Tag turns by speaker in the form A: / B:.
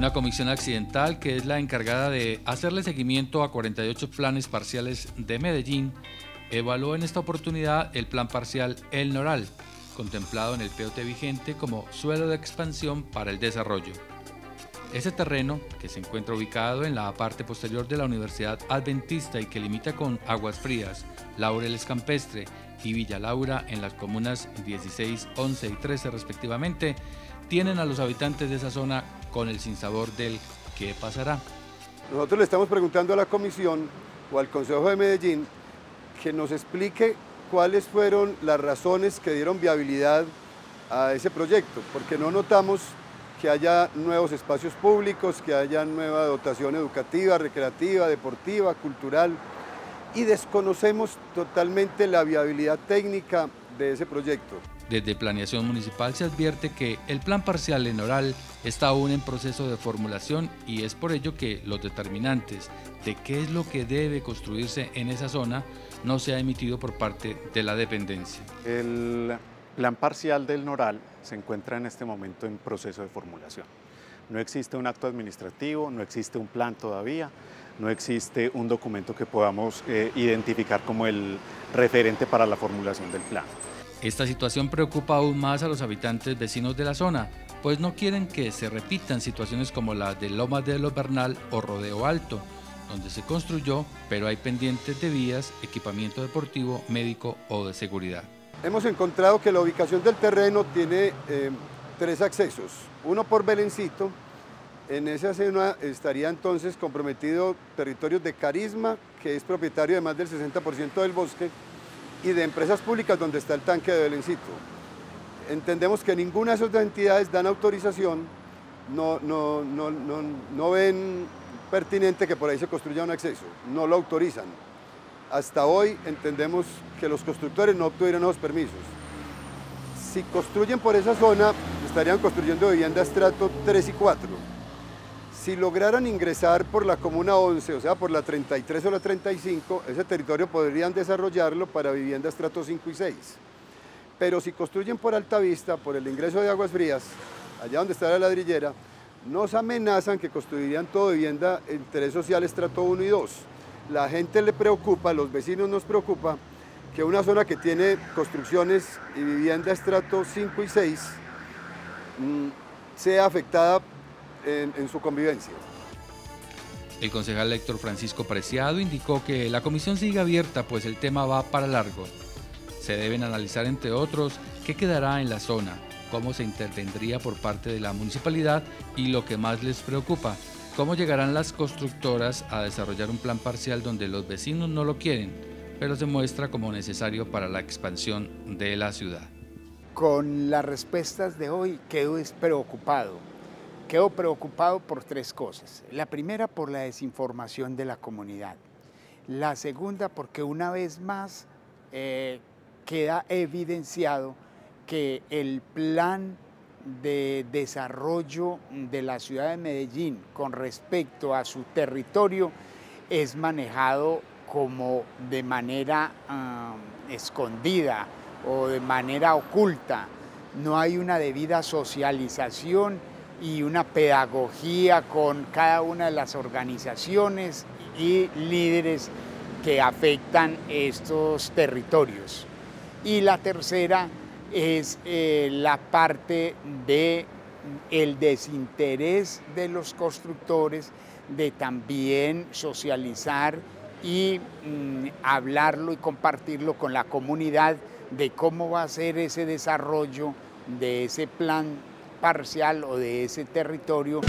A: Una comisión accidental que es la encargada de hacerle seguimiento a 48 planes parciales de Medellín evaluó en esta oportunidad el plan parcial El Noral, contemplado en el POT vigente como suelo de expansión para el desarrollo. Ese terreno, que se encuentra ubicado en la parte posterior de la Universidad Adventista y que limita con Aguas Frías, Laureles Campestre y Villa Laura en las comunas 16, 11 y 13 respectivamente, tienen a los habitantes de esa zona con el sinsabor del ¿qué pasará?
B: Nosotros le estamos preguntando a la Comisión o al Consejo de Medellín que nos explique cuáles fueron las razones que dieron viabilidad a ese proyecto, porque no notamos que haya nuevos espacios públicos, que haya nueva dotación educativa, recreativa, deportiva, cultural, y desconocemos totalmente la viabilidad técnica de ese proyecto.
A: Desde Planeación Municipal se advierte que el plan parcial en oral está aún en proceso de formulación y es por ello que los determinantes de qué es lo que debe construirse en esa zona no se ha emitido por parte de la dependencia.
C: El plan parcial del Noral se encuentra en este momento en proceso de formulación. No existe un acto administrativo, no existe un plan todavía, no existe un documento que podamos eh, identificar como el referente para la formulación del plan.
A: Esta situación preocupa aún más a los habitantes vecinos de la zona, pues no quieren que se repitan situaciones como la de Lomas de los Bernal o Rodeo Alto, donde se construyó, pero hay pendientes de vías, equipamiento deportivo, médico o de seguridad.
B: Hemos encontrado que la ubicación del terreno tiene eh, tres accesos, uno por Belencito, en esa zona estaría entonces comprometido territorios de Carisma, que es propietario de más del 60% del bosque, y de empresas públicas donde está el tanque de Belencito. Entendemos que ninguna de esas entidades dan autorización, no, no, no, no, ven pertinente que por ahí se construya un acceso, no lo autorizan. Hasta hoy entendemos que los constructores no obtuvieron los permisos. Si construyen por esa zona, estarían construyendo viviendas estrato 3 y 4 si lograran ingresar por la Comuna 11, o sea, por la 33 o la 35, ese territorio podrían desarrollarlo para viviendas estrato 5 y 6. Pero si construyen por Altavista, por el ingreso de aguas frías, allá donde está la ladrillera, nos amenazan que construirían todo vivienda en interés social estrato 1 y 2. La gente le preocupa, los vecinos nos preocupa, que una zona que tiene construcciones y vivienda estrato 5 y 6 mm, sea afectada en, su convivencia.
A: El concejal Héctor Francisco Preciado indicó que la comisión sigue abierta pues el tema va para largo. Se deben analizar entre otros qué quedará en la zona, cómo se intervendría por parte de la municipalidad y lo que más les preocupa, cómo llegarán las constructoras a desarrollar un plan parcial donde los vecinos no lo quieren, pero se muestra como necesario para la expansión de la ciudad.
D: Con las respuestas de hoy quedo preocupado Quedo preocupado por tres cosas. La primera por la desinformación de la comunidad. La segunda porque una vez más eh, queda evidenciado que el plan de desarrollo de la ciudad de Medellín con respecto a su territorio es manejado como de manera ah, escondida o de manera oculta. No hay una debida socialización y una pedagogía con cada una de las organizaciones y líderes que afectan estos territorios. Y la tercera es eh, la parte de el desinterés de los constructores de también socializar y mm, hablarlo y compartirlo con la comunidad de cómo va a ser ese desarrollo de ese plan parcial o de ese territorio.